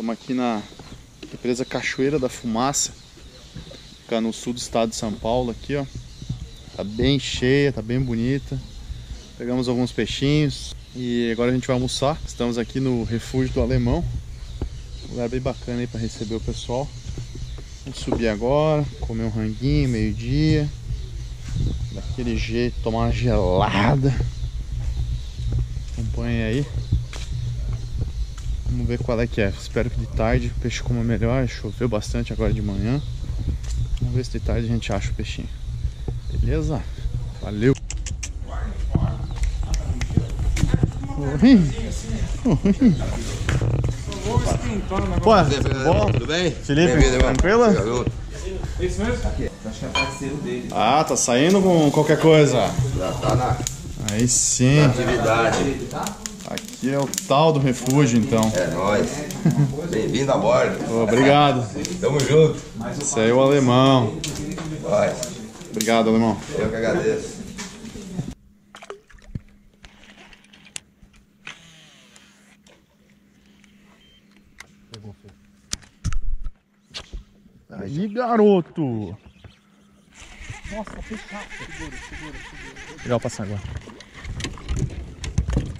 Estamos aqui na represa Cachoeira da Fumaça. Fica no sul do estado de São Paulo aqui, ó. Tá bem cheia, tá bem bonita. Pegamos alguns peixinhos e agora a gente vai almoçar. Estamos aqui no refúgio do Alemão. Um lugar bem bacana aí para receber o pessoal. Vamos subir agora, comer um ranguinho, meio-dia. Daquele jeito, tomar uma gelada. Acompanhe aí. Vamos ver qual é que é. Espero que de tarde o peixe coma melhor. Choveu bastante agora de manhã. Vamos ver se de tarde a gente acha o peixinho. Beleza? Valeu! Oi! Oi! Pô, bom? Tudo bem? Felipe, Bem-vindo, irmão. tranquilo? Garoto. Acho que é parceiro dele. Ah, tá saindo com qualquer coisa. Já tá na Aí sim. atividade. Aqui é o tal do refúgio, então. É nóis. Bem-vindo a bordo. Obrigado. Tamo junto. Esse aí é o alemão. Vai. Obrigado, alemão. Eu que agradeço. Aí, garoto. Nossa, fechado. Segura, segura, segura. Legal passar agora.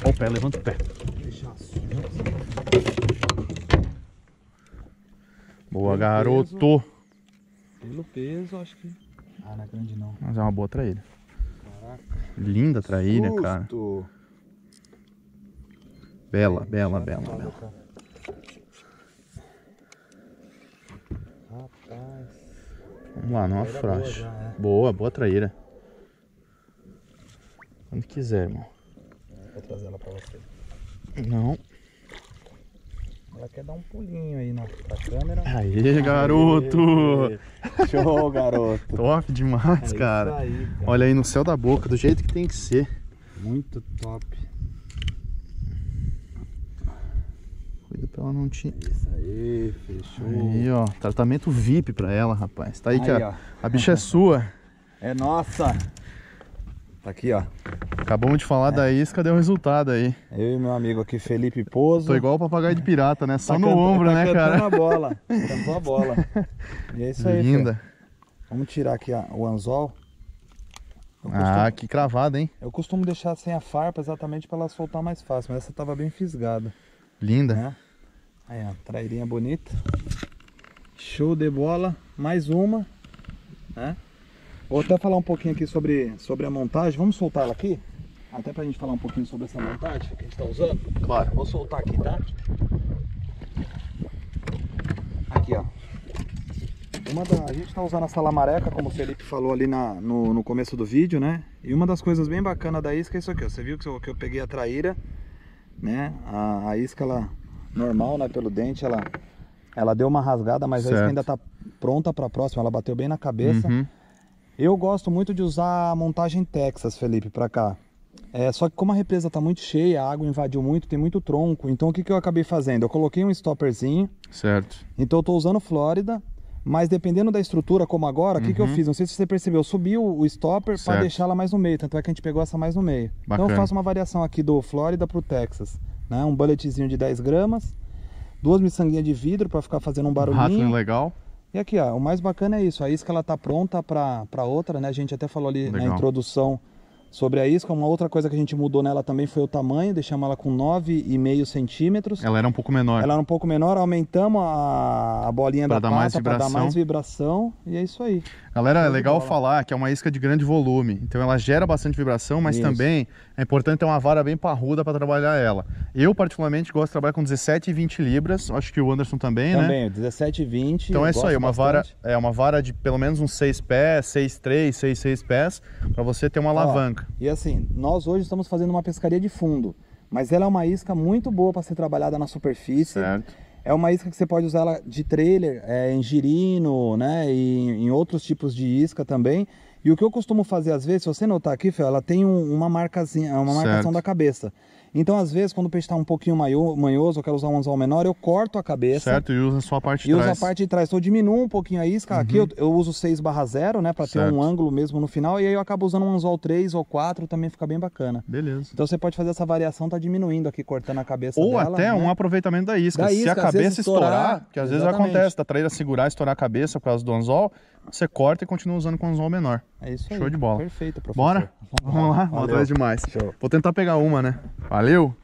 Ó o pé, levanta o pé. Boa, garoto. Pelo peso, acho que. Ah, não é grande não. Mas é uma boa traíra. Caraca. Linda traíra, cara. Susto. Bela, bela, bela, bela. louca. Rapaz. Vamos lá, não boa afrouxa. já, é. Boa, boa traíra. Quando quiser, irmão. Vou trazer ela pra você. Não. Ela quer dar um pulinho aí na pra câmera. Aê, garoto. Aê. Show, garoto. Top demais, É cara. Aí, cara. Olha aí no céu da boca, do jeito que tem que ser. Muito top. Cuida pra ela não te. Isso aí, fechou. Aí, ó. Tratamento VIP pra ela, rapaz. Tá aí, que Aí, a, ó. a bicha é sua. É nossa. Tá aqui, ó. Acabamos de falar da isca, deu resultado aí. Eu e meu amigo aqui, Felipe Pozo. Tô igual o papagaio de pirata, né? Só Tá no canta- ombro, tá né, cara? a bola. Cantou a bola. E é isso aí. Linda. Vamos tirar aqui o anzol. Ah, costumo, que cravada, hein? eu costumo deixar sem a farpa exatamente para ela soltar mais fácil, mas essa tava bem fisgada, Linda. né? Aí, ó, trairinha bonita. Show de bola. Mais uma, né? Vou até falar um pouquinho aqui sobre, sobre a montagem. Vamos soltar ela aqui? Até pra gente falar um pouquinho sobre essa montagem que a gente tá usando. Claro. Vou soltar aqui, tá? Aqui, ó. Uma da, a gente tá usando essa lamareca, como o Felipe falou ali na, no, no começo do vídeo, né? E uma das coisas bem bacanas da isca é isso aqui, ó. Você viu que eu, que eu peguei a traíra, né? A, a isca, ela, normal, né? Pelo dente, ela, ela deu uma rasgada, mas a isca Certo. ainda tá pronta pra próxima. Ela bateu bem na cabeça. Uhum. Eu gosto muito de usar a montagem Texas, Felipe, pra cá. É, só que como a represa tá muito cheia, a água invadiu muito, tem muito tronco. Então o que, que eu acabei fazendo? Eu coloquei um stopperzinho, Certo. então eu tô usando Flórida, mas dependendo da estrutura, como agora, o que, que eu fiz? Não sei se você percebeu, eu subi o, o stopper para deixar ela mais no meio, tanto é que a gente pegou essa mais no meio. Então eu Bacana. faço uma variação aqui do Flórida pro Texas, né? Um bulletzinho de 10 gramas, duas miçanguinhas de vidro para ficar fazendo um Rattling barulhinho. legal. E aqui, ó, o mais bacana é isso, a isca ela tá pronta para outra, né? A gente até falou ali na Legal. introdução sobre a isca. Uma outra coisa que a gente mudou nela também foi o tamanho, deixamos ela com 9,5 centímetros. Ela era um pouco menor. Ela era um pouco menor, aumentamos a, a bolinha Pra da dar pata para dar mais vibração e é isso aí. Galera, é legal bola. falar que é uma isca de grande volume, então ela gera bastante vibração, mas Isso. também é importante ter uma vara bem parruda para trabalhar ela. Eu, particularmente, gosto de trabalhar com 17 e 20 libras, acho que o Anderson também, né? Também, 17, 20. Então é isso aí, uma vara, é uma vara de pelo menos uns 6 pés, 6,3, 6,6 pés, para você ter uma Ó, alavanca. E assim, nós hoje estamos fazendo uma pescaria de fundo, mas ela é uma isca muito boa para ser trabalhada na superfície. Certo. É uma isca que você pode usar ela de trailer, é, em girino, né? E em outros tipos de isca também. E o que eu costumo fazer às vezes, se você notar aqui, Fel, ela tem um- uma marcazinha, uma Certo. marcação da cabeça. Então, às vezes, quando o peixe está um pouquinho manhoso, eu quero usar um anzol menor, eu corto a cabeça. Certo, e usa só a parte de E uso trás. a parte de trás. Então eu diminuo um pouquinho a isca. Aqui eu, eu uso 6 barra 0, né? Pra ter um ângulo mesmo no final. E aí eu acabo usando um anzol 3 ou 4, também fica bem bacana. Beleza. Então você pode fazer essa variação, tá diminuindo aqui, cortando a cabeça Ou dela, até né? um aproveitamento da isca. Da Se isca, a cabeça vezes estourar, estourar, que às vezes exatamente. acontece, da traíra segurar, estourar a cabeça por causa do anzol, você corta e continua usando com anzol menor. É isso aí. Show de bola. Perfeito, professor. Bora? Vamos lá? Vamos Valeu. atrás demais. Show. Vou tentar pegar uma, né? Valeu!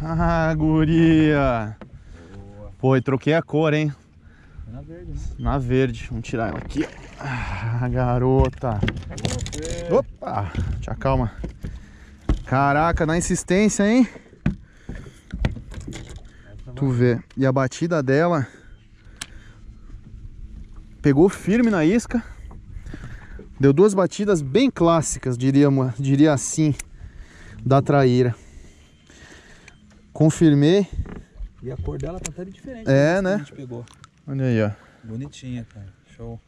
Ah, guria! Pô, e troquei a cor, hein? Na verde, né? Na verde. Vamos tirar ela aqui. Ah, garota. Opa! Te acalma. Caraca, na insistência, hein? Tu vê. E a batida dela pegou firme na isca. Deu duas batidas bem clássicas, diria, diria assim, da traíra. Confirmei. E a cor dela tá até diferente. É, né? pegou. Olha aí, ó. Bonitinha, cara. Show.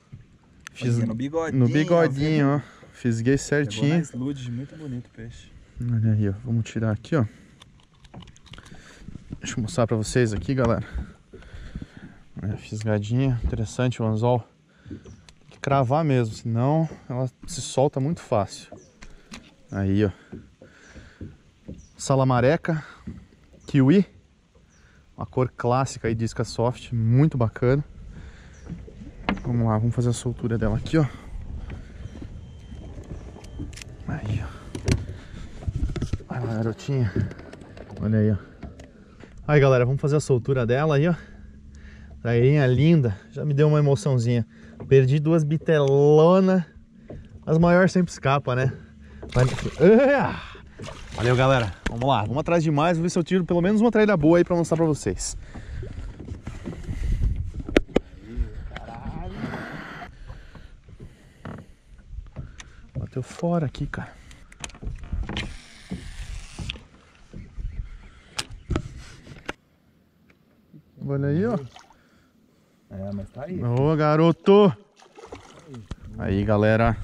Fiz no bigodinho. no bigodinho, ó. Fisguei Pegou na certinho. slude, muito bonito o peixe. Olha aí, ó. Vamos tirar aqui, ó. Deixa eu mostrar pra vocês aqui, galera. Olha, fisgadinha. Interessante o anzol. Tem que cravar mesmo, senão ela se solta muito fácil. Aí, ó. Salamareca. Kiwi. Uma cor clássica aí de isca soft. Muito bacana. Vamos lá, vamos fazer a soltura dela aqui, ó. Aí, ó. Vai lá, garotinha. Olha aí, ó. Aí, galera, vamos fazer a soltura dela aí, ó. Trairinha linda. Já me deu uma emoçãozinha. Perdi duas bitelonas. As maiores sempre escapam, né? Valeu, galera. Vamos lá. Vamos atrás de mais. Vou ver se eu tiro pelo menos uma traíra boa aí pra mostrar pra vocês. Bateu fora aqui, cara. Olha aí, ó. É, mas tá aí. Ô, garoto! Aí, galera.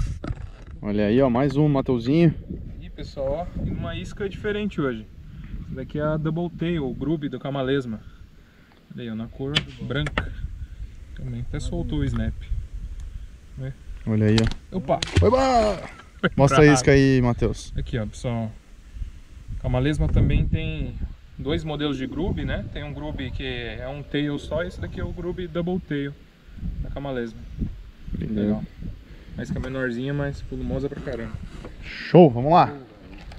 Olha aí, ó, mais um Mateuzinho. E pessoal, ó, uma isca diferente hoje. Essa daqui é a Double Tail, o Grube do Camalesma. Olha aí, ó, na cor branca. Também até soltou o snap. Olha aí, ó. Opa! Oba! Mostra a isca aí, Matheus. Aqui, ó, pessoal. Camalesma também tem dois modelos de Grube, né? Tem um Grube que é um tail só, esse daqui é o Grube Double Tail da Camalesma. Legal. A isca menorzinha, mas volumosa pra caramba. Show, vamos lá.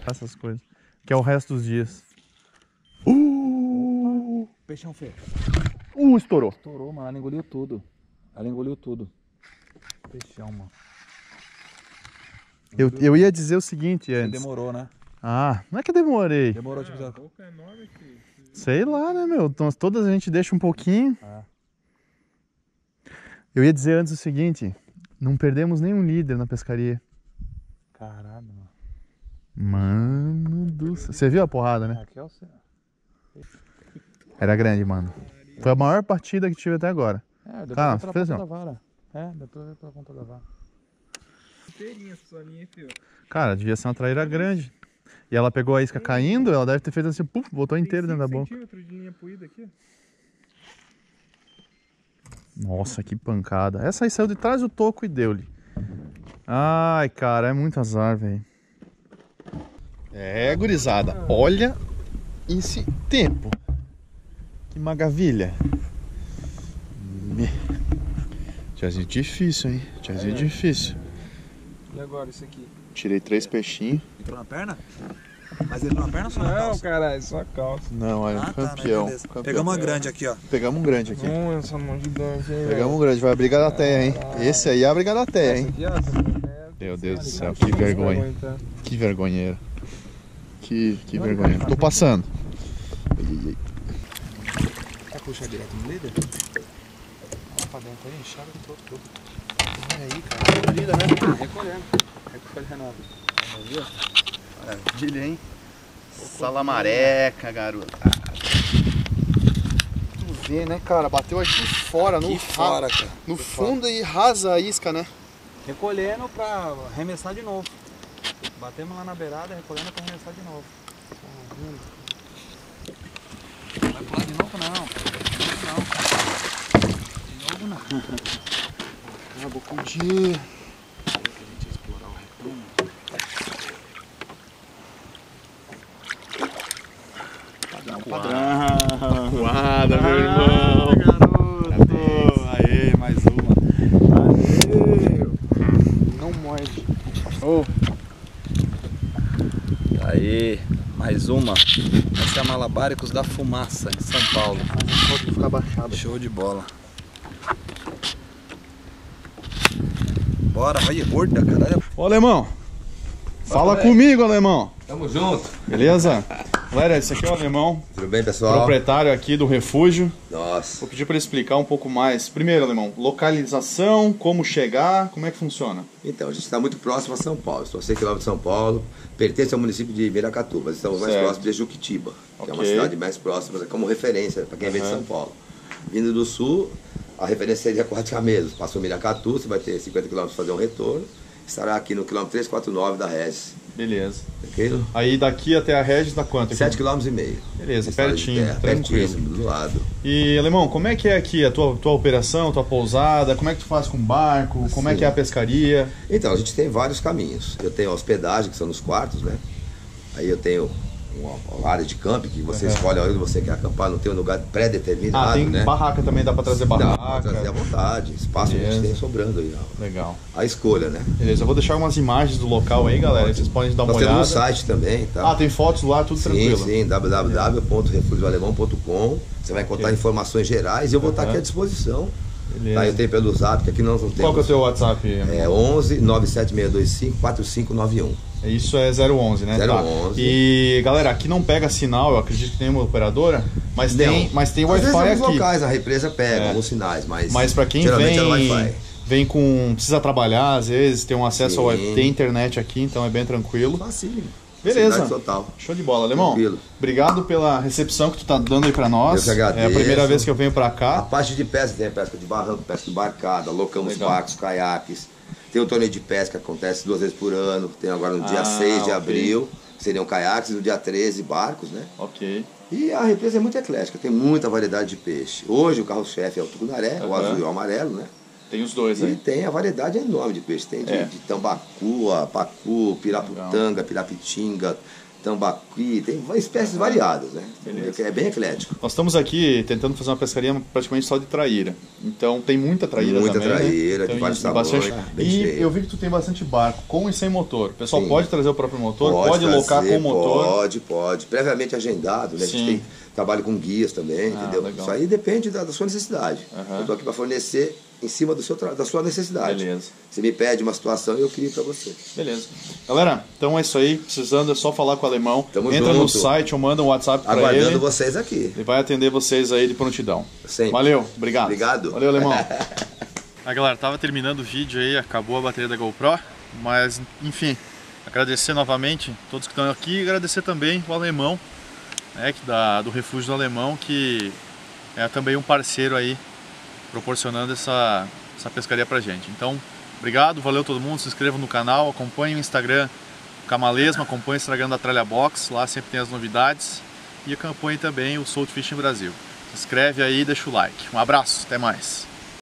Essas coisas. Que é o resto dos dias. Uh! Peixão feio. Uh, estourou. Estourou, mano. Ela engoliu tudo. Ela engoliu tudo. Peixão, mano. Eu, eu ia dizer o seguinte antes. Demorou, né? Ah, não é que eu demorei. Demorou, tipo, A boca é enorme, filho. Sei lá, né, meu? Então, todas a gente deixa um pouquinho. Ah. Eu ia dizer antes o seguinte: não perdemos nenhum líder na pescaria. caralho, mano. Mano do céu. Você viu a porrada, né? Aqui é o céu. Era grande, mano. Foi a maior partida que tive até agora. É, deu pra ver pela ponta não. da vara. É, deu pra ver pela ponta da vara. Cara, devia ser uma traíra grande. E ela pegou a isca caindo, ela deve ter feito assim, puf, botou inteiro dentro da boca. centímetros de linha puída aqui. Nossa, que pancada. Essa aí saiu de trás do toco e deu-lhe. Ai, cara, é muito azar, velho. É, gurizada, olha esse tempo. Que maravilha. Tiazinho difícil, hein? Tiazinho difícil. E agora isso aqui? Tirei três peixinhos. Entrou na perna? Mas ele entrou na perna ou só na Não, calça? caralho, só a calça. Não, olha, Ah, tá, né, campeão. beleza. campeão. Pegamos uma grande aqui, ó. Pegamos um grande aqui. Hum, essa mão gigante, hein, Pegamos um grande, vai a briga da terra, hein? Esse aí é a briga da terra, hein? Aqui, ó, essa mulher- Meu Deus do céu, cara, que vergonha. tá? Que vergonheiro. Que, que vergonha. Tô passando. Quer puxar direto no líder? Olha pra dentro aí, enxerga todo, tudo. Olha aí, cara. Né? Recolhendo. Recolhendo. Aí, ó. Maravilha, hein? Salamareca, garota. Tu vê, né, cara? Bateu aqui fora, no, Aqui fora, cara. no fundo e rasa a isca, né? Recolhendo pra arremessar de novo. Batemos lá na beirada, recolhendo pra arremessar de novo. Vai pular de novo não. Não. De novo não. Ah, vou curtir. Padrão, padrão. Guarda, meu Ah, irmão. garoto. Aê, mais uma. Aê. Não morde. Ô. Aê, mais uma. Essa é a Malabáricos da Fumaça, em São Paulo. Pode ficar baixado. Show de bola. Bora, vai gorda, caralho. Ô, alemão. Fala comigo, alemão. Tamo junto. Beleza? Galera, esse aqui é o alemão, Tudo bem, pessoal? proprietário aqui do refúgio. Nossa. Vou pedir para ele explicar um pouco mais. Primeiro, alemão, localização, como chegar, como é que funciona? Então, a gente está muito próximo a São Paulo. Estou a 100 km de São Paulo. Pertence ao município de Miracatu, mas estamos mais Certo. próximos de Juquitiba, que é uma cidade mais próxima, como referência para quem vem de. São Paulo. Vindo do sul, a referência seria Quatro mesmo. Passou Miracatu, você vai ter 50 km para fazer um retorno. Estará aqui no quilômetro 349 da Regis. Beleza. Tranquilo? Aí daqui até a Regis dá quanto? aqui? 7 km e meio. Beleza, pertinho, terra, tranquilo. Pertíssimo, do lado. E, alemão, como é que é aqui a tua, tua operação, tua pousada? Como é que tu faz com barco? Como é que é a pescaria? Então, a gente tem vários caminhos. Eu tenho a hospedagem, que são nos quartos, né? Aí eu tenho uma, área de camping, que você Uhum. escolhe a hora que você quer acampar, não tem um lugar pré-determinado, Ah, tem né? barraca também, dá pra trazer Dá barraca. pra trazer à vontade. Espaço a Beleza. gente tem sobrando aí. ó. Legal. A escolha, né? Beleza, eu vou deixar umas imagens do local aí, galera. Vocês podem dar uma Nós temos olhada. um site também, tá? Ah, tem fotos lá, tudo sim, tranquilo. sim, www.refugioalemão.com. Você vai encontrar Ok. informações gerais e eu vou estar Aham. aqui à disposição. Beleza. Tá? Eu tenho pelo zap, que aqui nós não temos. Qual que é o teu WhatsApp? É 11 97625 4591. Isso é 011, né? 011. E galera, aqui não pega sinal, eu acredito que tem uma operadora, mas tem, Não. mas tem Às vezes, Wi-Fi alguns aqui. locais a represa pega É. alguns sinais, mas. Mas pra quem geralmente vem, é vem com precisa trabalhar, às vezes tem um acesso ao Sim. Wi-Fi, tem internet aqui, então é bem tranquilo. Facinho. Beleza. Total. Show de bola, alemão. Tranquilo. Obrigado pela recepção que tu tá dando aí pra nós. Eu que agradeço. É a primeira vez que eu venho pra A cá. parte de pesca tem a pesca de barranco, pesca de barcada, locamos Legal. barcos, caiaques. Tem o torneio de pesca que acontece duas vezes por ano. Tem agora no dia Ah, 6 de ok. abril, que seriam caiaques, no dia 13 barcos, né? Ok. E a represa é muito eclética, tem muita variedade de peixe. Hoje o carro-chefe é o tucunaré, o Aham. azul e o amarelo, né? Tem os dois E aí. tem a variedade enorme de peixe. Tem de, É. de tambacu, a pacu, piraputanga, pirapitinga, tambaqui. Tem espécies variadas, né? Beleza. É bem eclético. Nós estamos aqui tentando fazer uma pescaria praticamente só de traíra. Então tem muita traíra Muita também. né? traíra, de Tem vários bastante... tamanhos, bem E cheio. eu vi que tu tem bastante barco, com e sem motor. O pessoal Sim. pode trazer o próprio motor, pode, trazer, locar com motor. Pode, pode. Previamente agendado, né? A Sim. gente tem trabalho com guias também, Ah, entendeu? legal. Isso aí depende da, da sua necessidade. Eu estou aqui para fornecer em cima do seu da sua necessidade. Beleza. Você me pede uma situação e eu crio para você. Beleza. Galera, então é isso aí. Precisando é só falar com o alemão. Tamo Entra no junto. site ou manda um WhatsApp pra Aguardando ele. vocês aqui. Ele vai atender vocês aí de prontidão. Sempre. Valeu, obrigado. Obrigado. Valeu, alemão. a galera, tava terminando o vídeo aí, acabou a bateria da GoPro, mas enfim, agradecer novamente todos que estão aqui e agradecer também o alemão, né, que da, do Refúgio do Alemão, que é também um parceiro aí, proporcionando essa, essa pescaria pra gente. Então, obrigado, valeu todo mundo, se inscreva no canal, acompanhe o Instagram Camalesma, acompanhe o Instagram da Tralha Box, lá sempre tem as novidades, e acompanhe também o Salt Fishing Brasil. Se inscreve aí e deixa o like. Um abraço, até mais.